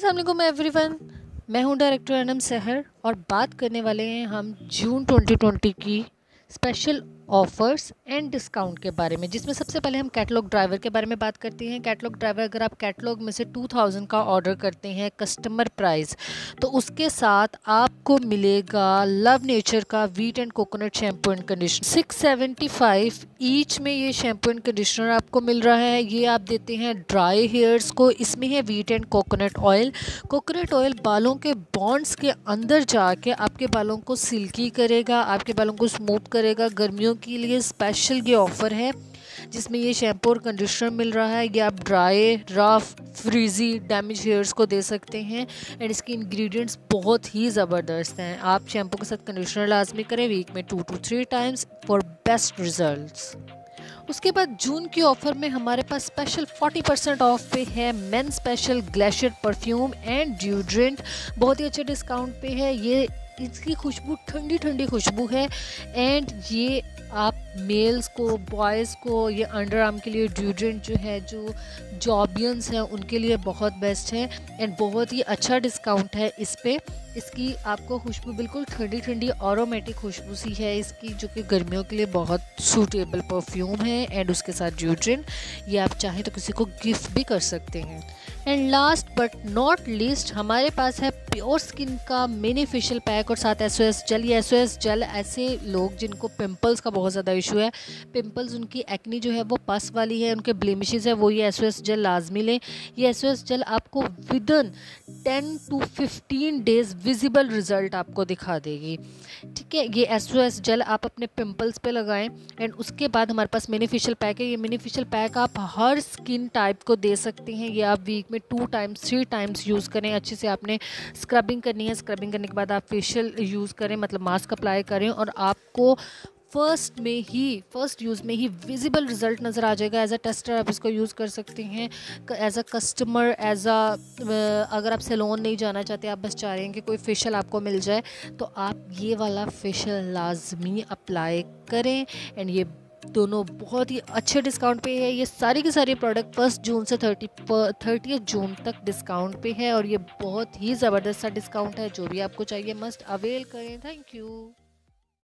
अल्लाम everyone मैं हूँ director annum सहर और बात करने वाले हैं हम जून 2020 की स्पेशल ऑफ़र्स एंड डिस्काउंट के बारे में, जिसमें सबसे पहले हम कैटलॉग ड्राइवर के बारे में बात करते हैं। कैटलॉग ड्राइवर अगर आप कैटलॉग में से 2000 का ऑर्डर करते हैं कस्टमर प्राइस तो उसके साथ आपको मिलेगा लव नेचर का wheat and coconut shampoo and conditioner 675 each में ये शैम्पू एंड कंडीशनर आपको मिल रहा है। ये आप देते हैं ड्राई हेयर्स को, इसमें है wheat and coconut oil coconut oil बालों के बॉन्ड्स के अंदर जाके आपके बालों को सिल्की करेगा, आपके बालों को स्मूथ करेगा, गर्मियों के लिए स्पेशल ये ऑफ़र है, जिसमें ये शैम्पू और कंडीशनर मिल रहा है। ये आप dry rough frizzy damage hairs को दे सकते हैं एंड इसके इंग्रेडिएंट्स बहुत ही ज़बरदस्त हैं। आप शैम्पू के साथ कंडीशनर लाजमी करें वीक में two two three times for best results उसके बाद जून की ऑफ़र में हमारे पास स्पेशल 40 परसेंट ऑफ़ पे है। Men special glacier perfume and deodorant बहुत ही अच्छे डिस्काउंट पे है। ये इसकी खुशबू ठंडी ठंडी खुशबू है। एंड ये आप मेल्स को बॉयज़ को, ये अंडर आर्म के लिए ड्यूड्रेंट जो है, जो जॉबियंस हैं, उनके लिए बहुत बेस्ट है। एंड बहुत ही अच्छा डिस्काउंट है इस पर इसकी आपको खुशबू बिल्कुल ठंडी ठंडी ऑरोमेटिक खुशबू सी है इसकी, जो कि गर्मियों के लिए बहुत सूटेबल परफ्यूम है एंड उसके साथ ड्यूड्रेंट ये आप चाहें तो किसी को गिफ्ट भी कर सकते हैं। And last but not least हमारे पास है प्योर स्किन का मिनी फेशियल पैक और साथ एस ओ एस जल ये एस ओ एस जल ऐसे लोग जिनको पिंपल्स का बहुत ज़्यादा इशू है पिंपल्स उनकी एक्नी जो है वो पस वाली है, उनके ब्लेमिशेज है, वो ये एस ओ एस जल लाजमी लें। ये एस ओ एस जल आपको within ten to fifteen days visible result आपको दिखा देगी। ठीक है, ये एस एस जल आप अपने पिंपल्स पे लगाएँ एंड उसके बाद हमारे पास मिनी फेशियल पैक है। ये मिनी पैक आप हर स्किन टाइप को दे सकते हैं। ये आप वीक में two times three times use करें। अच्छे से आपने स्क्रबिंग करनी है। स्क्रबिंग करने के बाद आप फेशियल यूज़ करें मतलब मास्क अप्लाई करें और आपको फ़र्स्ट में ही फ़र्स्ट यूज़ में ही विजिबल रिज़ल्ट नज़र आ जाएगा एज अ टेस्टर आप इसको यूज़ कर सकते हैं। As a customer as a अगर आप सैलून नहीं जाना चाहते, आप बस चाह रहे हैं कि कोई फेशियल आपको मिल जाए तो आप ये वाला फेशियल लाजमी अप्लाई करें। एंड ये दोनों बहुत ही अच्छे डिस्काउंट पे है। ये सारी के सारे प्रोडक्ट फ़र्स्ट जून से थर्टी थर्टी जून तक डिस्काउंट पे है। और ये बहुत ही ज़बरदस्त सा डिस्काउंट है। जो भी आपको चाहिए मस्ट अवेल करें। Thank you